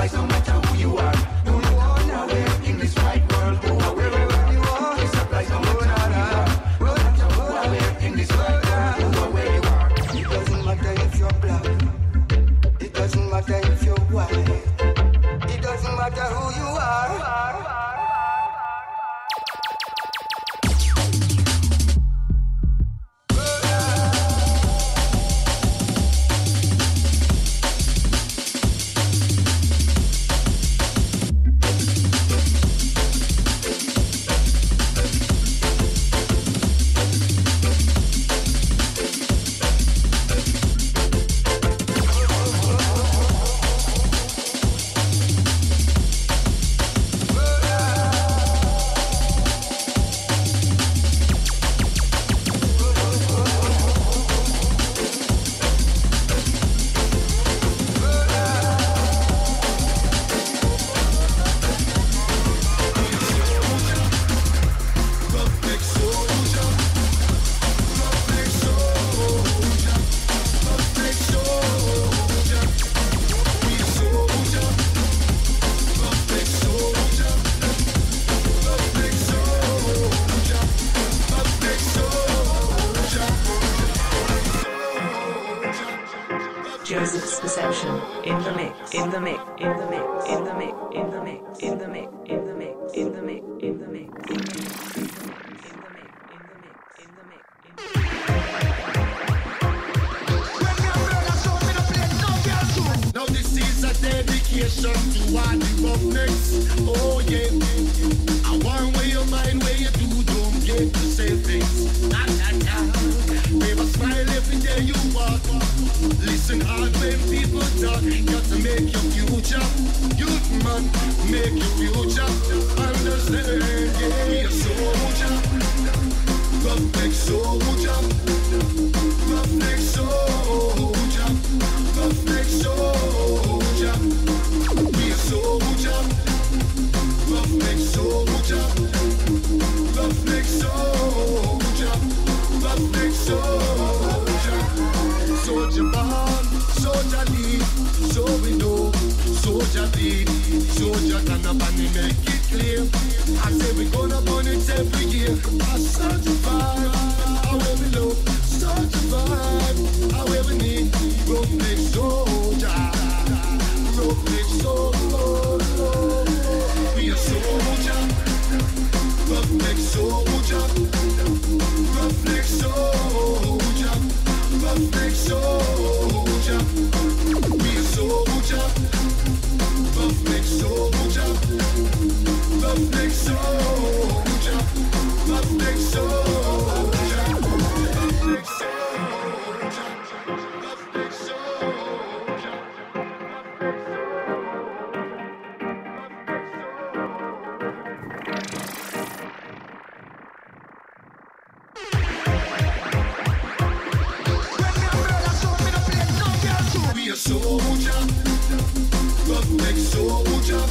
like so much Joseph's perception in the mix. in the mix. in the mix, in the mix, in the mix, in the mix, in the mix, in the mix, in the mix, in the mix, in the mix, the the the the the the. Now this is a dedication to all the roughnecks. Oh yeah. I want where your mind, where you do, don't get to say things. Nah, Got to make your future. Youth man, make your future. Understand, yeah. Be a soldier. Roughneck soldier. Roughneck soldier. Roughneck soldier. Be a soldier. Roughneck soldier. Roughneck soldier. So we know, soldier lead. Soldier gonna burn it, make it clear. I say we gonna burn it every year. I certified, how we love, certified, how we need. Roughneck soldier, roughneck soldier. We a soldier, soldier, roughneck soldier,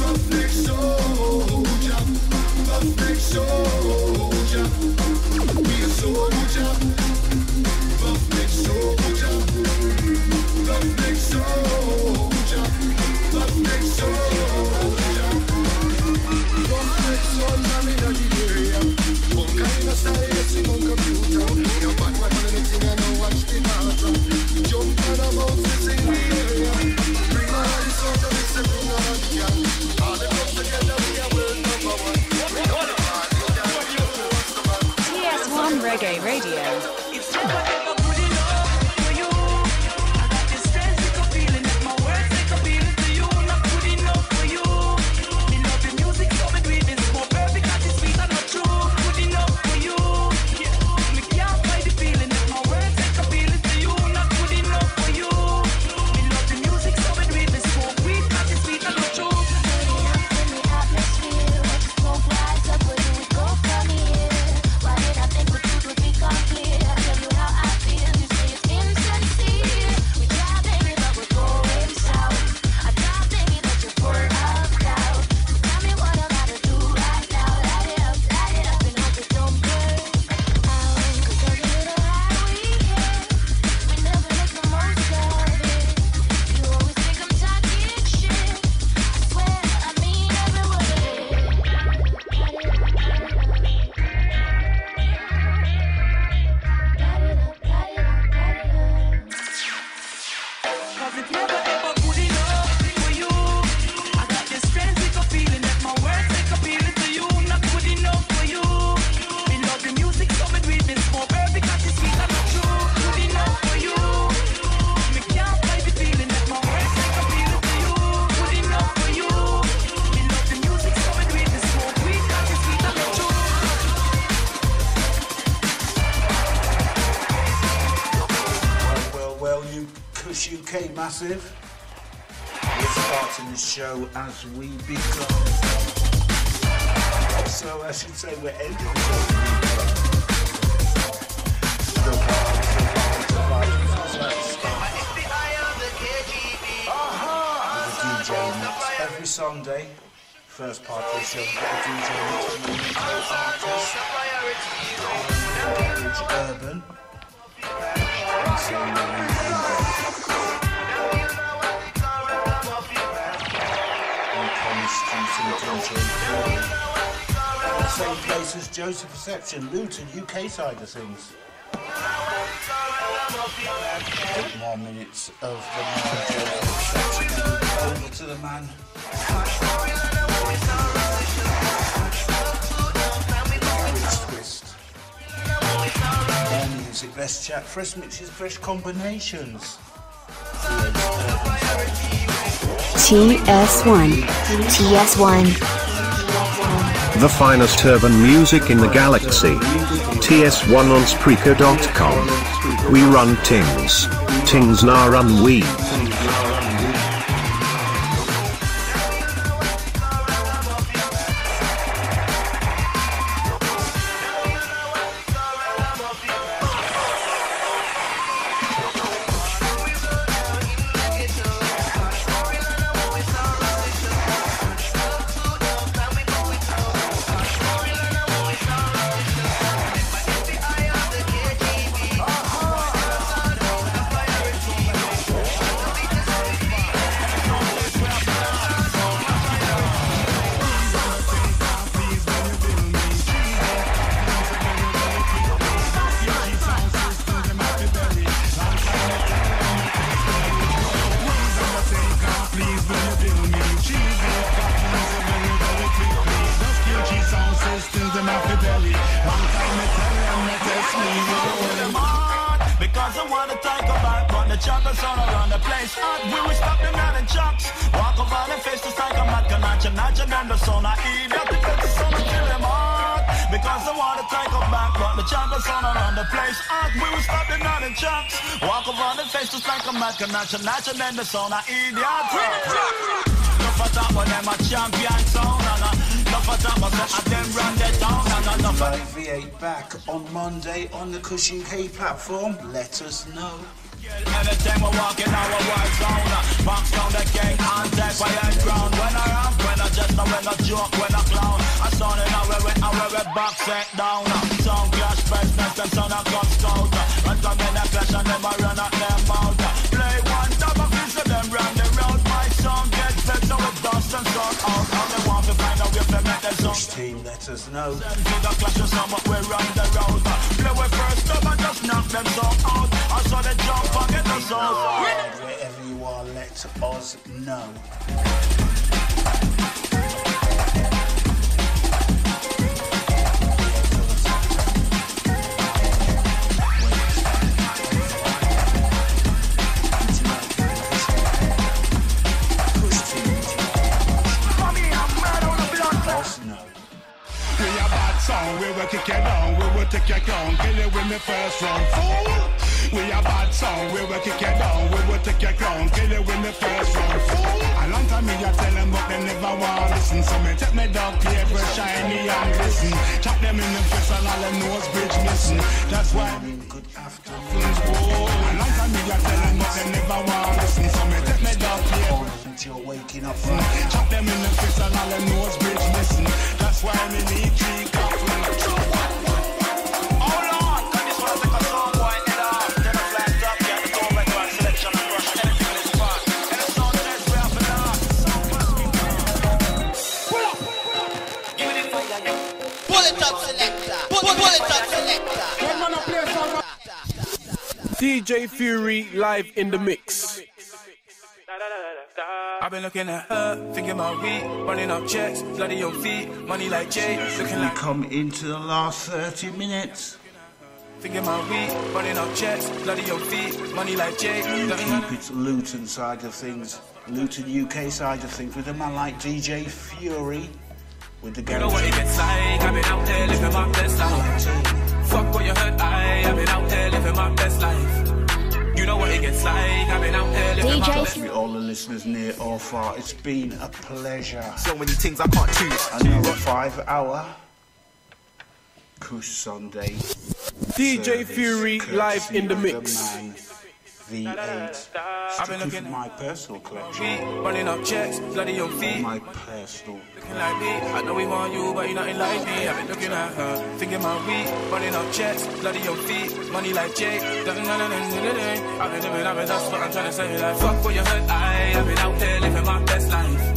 roughneck soldier, soldier. UK massive. We're starting the show as we begin. So I should say we're ending the show. Every Sunday. First part of the show, we've got a DJ mix some DJ Fury. Same place as Joseph Perception, Luton, UK side of things. Eight more minutes of the man. Over to the man. Twist. More music, best chat, fresh mixes, fresh combinations. TS1. TS1. The finest urban music in the galaxy. TS1 on Spreaker.com. We run Tings. Tings now run we. We will stop them out in chucks. Walk over the face just like a mad canacha, nacha, then the son I eat up the face, son I kill them hard. Because I wanna take a back, but the choppers all around the place. Hot, we will stop them out in chucks. Walk over the face just like a mad canacha, nacha, then the son I eat up. No for top of them a champion sound, and a no for top of them a them run the town, and a no for Live V8 back on Monday on the Cush UK platform. Let us know. Anytime I joke, when I clown I sound in our way, our way box set down. Sound clash, business, them sound a cut scout And come in a clash and run at them out. Play one top of this of them round the road My song get set so it dust and sound out. How they want to find out if they make a song. Team? Let us know. them to the clash of some we run the road Play with first up and just knock them so out. I saw the jump and get the sound Wherever you are, let us know. Song, we will kick it down, we will take your crown, kill it with the first round. Fool! We a bad song, we will kick it down, we will take your crown, kill it with the first round. Fool! A long time me a tell them, but they never want listen. So me take me dog paper shiny and glisten, chop them in the face and all them nose bridge missing. That's why me Good afternoon. things whoa. A long time me a tell them, but they never want listen. So me take me dog paper. Until waking up right. Chop them in the face and all them nose bridge missing. That's why me need three coffins. DJ Fury live in the mix. I've been looking at her, thinking about we, running up checks, bloody on feet, money like Jay, looking We like come into the last 30 minutes. thinking about we, running up checks, bloody on feet, money like Jay, You keep like its Luton side of things, Luton UK side of things, with a man like DJ Fury, with the You know what it gets like, I've been out there living my best life. Fuck what you heard, I, I've been out there living my best life. You know what it gets like. I've been out there living my best. To all the listeners near or far, it's been a pleasure. So many things I can't choose. Another five hour Cush Sunday. DJ service Fury live in the of mix. Man V8. I've been looking to my personal collection. running up checks, bloody on feet. My personal. Looking like me, I know we want you, but you're nothing like me. I've been looking at her, thinking my weed, running up checks, bloody on feet, money like Jake. I've been living, I've been, that's what I'm trying to say. Like, fuck what you heard, I, I've been out there living my best life.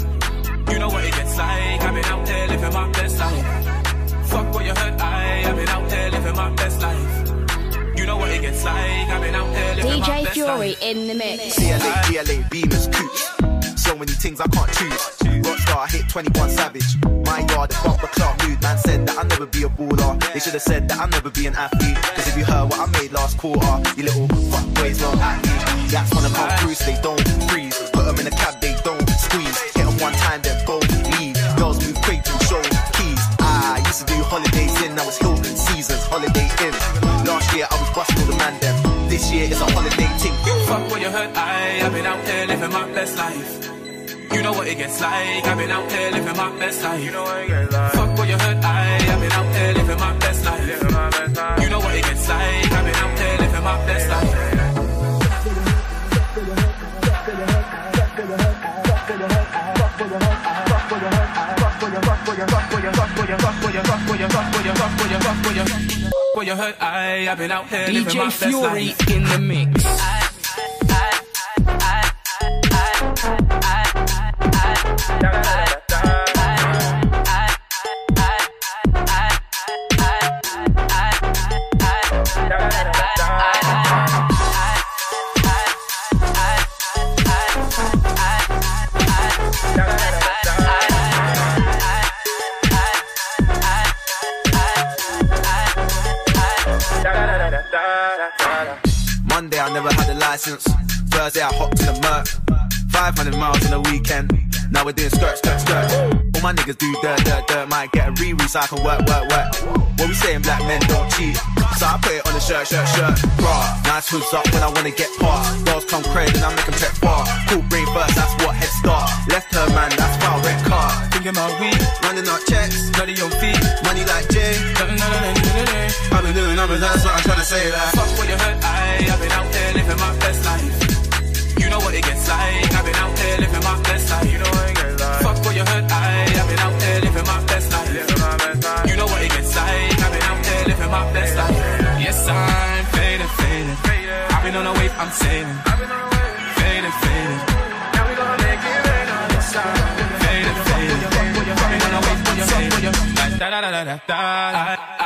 Know what it gets like, I've been out there living DJ best Fury life. in the mix. CLA, DLA, Beamers, Cooch. So many things I can't choose. Rockstar hit 21 Savage. My yard, bumper clock mood. Man said that I'll never be a baller. They should have said that I'll never be an athlete. Cause if you heard what I made last quarter, you little fuck boys won't act me. Yats wanna come through, so they don't freeze. It gets like, I've been out there living my best life. You know what it gets like. Fuck what you heard, I, I've been out there living my best life. Living my best life. You know what it gets like, I've been out there living my best life. What you heard, I, I've been out there living my DJ best Fury life. in the mix. Monday Now we're skirt, skirt, skirt. All my niggas do dirt, dirt, dirt. Might get a re so I can work, work, work. What we saying, black men don't cheat. So I put it on the shirt, shirt, shirt. Raw. Nice hoods up when I wanna get past. Girls come crazy and I make them check far. Cool brain first, that's what head start. Left her man, that's why red car. Thinking my weed, Running out checks. bloody on feet. Money like Jay. I've been doing numbers, that's what I'm trying to say. Like. Fuck what you heard, I, I've been out there living my best life. You know what it gets like, I've been out there living my best life. You know what it you heard, I, I've been out there living my best life. Living my best life. You know what it gets like, I've been out there living my best life. Yes, I'm faded, faded. I've been on a wave, I'm sailing. Faded, faded. Now we gonna make it rain on this side. Faded, faded. I've been on a wave, I'm sailing. Da da da da da.